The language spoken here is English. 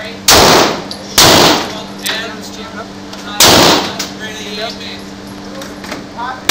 straight. And up. Really, amen. Hot.